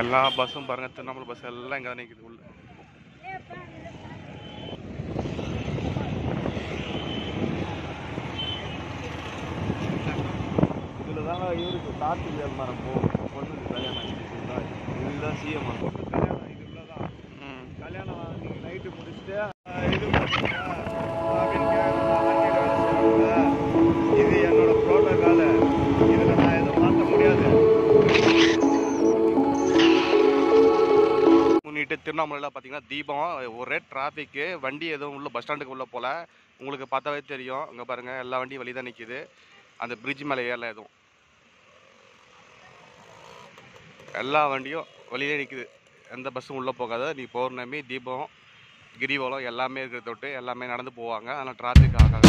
எல்லா பஸ்ஸும் பாருங்க திருவண்ணாமலை பஸ் எல்லாம் இங்கே தான் நிற்குது உள்ள. இதில் தாங்க இவருக்கு கார்த்திக் மரம் போகும் பொண்ணுக்கு கல்யாணம் இதுதான் இதுதான் சிஎம் பொண்ணு கல்யாணம் இது உள்ளதான் ம். கல்யாணம் நீங்கள் நைட்டு முடிச்சுட்டு இது திருவண்ணாமலையில் பார்த்தீங்கன்னா தீபம் ஒரே டிராஃபிக்கு வண்டி எதுவும் உள்ள பஸ் ஸ்டாண்டுக்கு உள்ளே போகல உங்களுக்கு பார்த்தாவே தெரியும். இங்கே பாருங்கள் எல்லா வண்டியும் வழி தான் நிற்கிது அந்த பிரிட்ஜ் மேலே ஏறல எதுவும். எல்லா வண்டியும் வழியிலே நிற்குது எந்த பஸ்ஸும் உள்ளே போகாது. நீ பௌர்ணமி தீபம் கிரிவலம் எல்லாமே இருக்கிறத தொட்டு எல்லாமே நடந்து போவாங்க. ஆனால் டிராஃபிக் ஆகாது.